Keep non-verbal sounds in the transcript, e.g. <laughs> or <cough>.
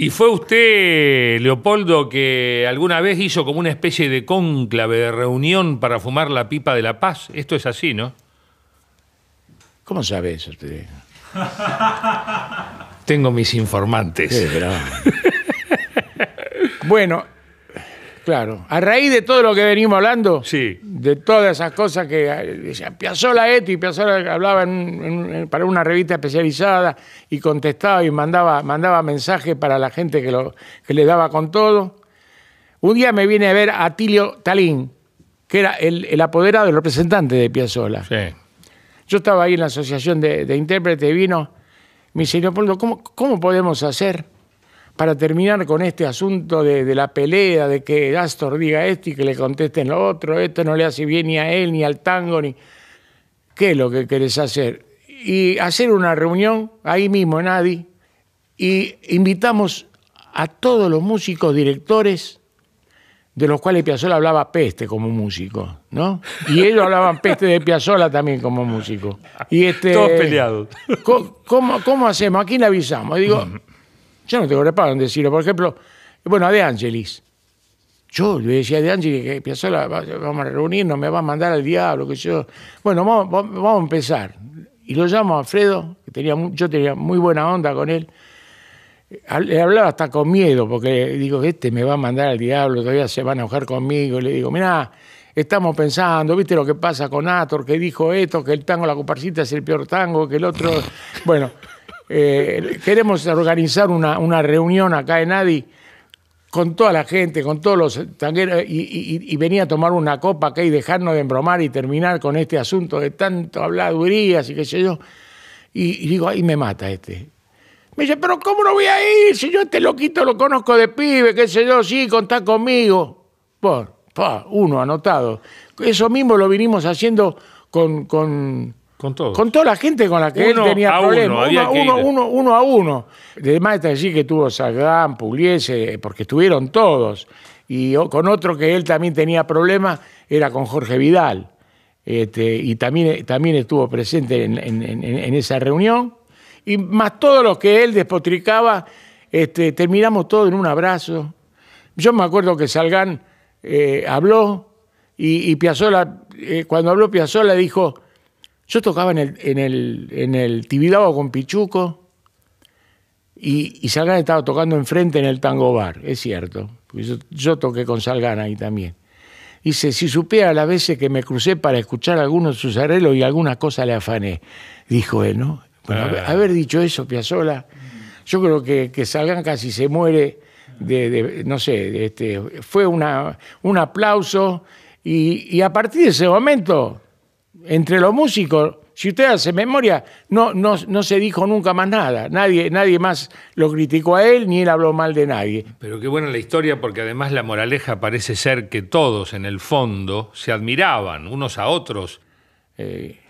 ¿Y fue usted, Leopoldo, que alguna vez hizo como una especie de cónclave de reunión para fumar la pipa de la paz? Esto es así, ¿no? ¿Cómo sabe eso usted? Tengo mis informantes. Qué <laughs> bueno, claro, a raíz de todo lo que venimos hablando, Sí. de todas esas cosas que eh, decía Piazzolla esto y Piazzolla hablaba en en para una revista especializada y contestaba y mandaba, mandaba mensajes para la gente que, lo, que le daba con todo. Un día me viene a ver Atilio Talín, que era el, el apoderado, el representante de Piazzolla. Sí. Yo estaba ahí en la asociación de, de intérpretes y vino. Me dice, Leopoldo, ¿cómo, ¿cómo podemos hacer para terminar con este asunto de, de la pelea, de que Astor diga esto y que le contesten lo otro? Esto no le hace bien ni a él, ni al tango, ni... ¿Qué es lo que querés hacer? Y hacer una reunión ahí mismo en Adi y invitamos a todos los músicos directores de los cuales Piazzolla hablaba peste como músico, ¿no? Y ellos hablaban peste de Piazzolla también como músico. Y este, Todos peleados. ¿Cómo, hacemos? ¿A quién le avisamos? Y digo, <laughs> yo no tengo reparo en decirlo. Por ejemplo, bueno, a De Angelis. Yo le decía a De Angelis que Piazzolla, va- vamos a reunirnos, me va a mandar al diablo, que yo... Bueno, vamos, vamos a empezar. Y lo llamo a Alfredo, que tenía, yo tenía muy buena onda con él. Hab- Le hablaba hasta con miedo, porque digo, este me va a mandar al diablo, todavía se va a enojar conmigo. Le digo, mirá, estamos pensando, ¿viste lo que pasa con Ator, que dijo esto, que el tango La Comparsita es el peor tango, que el otro... Bueno, eh, queremos organizar una, una reunión acá en Adi con toda la gente, con todos los tangueros, y, venía a tomar una copa acá y dejarnos de embromar y terminar con este asunto de tanto habladurías y qué sé yo. Y, digo, ahí me mata este. Me dice, pero ¿cómo no voy a ir? Si yo este loquito lo conozco de pibe, qué sé yo, sí, contá conmigo. Por, uno anotado. Eso mismo lo vinimos haciendo con, con, Con todos. con toda la gente con la que Uno él tenía problemas. Uno, que uno, ir. uno, uno a uno. Además está allí que tuvo Sagán, Pugliese, porque estuvieron todos. Y con otro que él también tenía problemas era con Jorge Vidal. Este, y también, también estuvo presente en, en- en- en esa reunión. Y más todos los que él despotricaba, este, terminamos todos en un abrazo. Yo me acuerdo que Salgán eh, habló y, y Piazzolla, eh, cuando habló Piazzolla dijo, yo tocaba en el, en el, en el Tibidabo con Pichuco y, y Salgán estaba tocando enfrente en el Tango Bar, es cierto. Yo, yo toqué con Salgán ahí también. Dice, si supiera las veces que me crucé para escuchar algunos de sus arreglos y alguna cosa le afané, dijo él, ¿no? Bueno, haber- Ah. haber dicho eso, Piazzolla, yo creo que, que Salgán casi se muere de, de- no sé, de este, fue una, un aplauso y, y a partir de ese momento, entre los músicos, si usted hace memoria, no, no, no se dijo nunca más nada. Nadie, nadie más lo criticó a él, ni él habló mal de nadie. Pero qué buena la historia porque además la moraleja parece ser que todos en el fondo se admiraban unos a otros. Eh,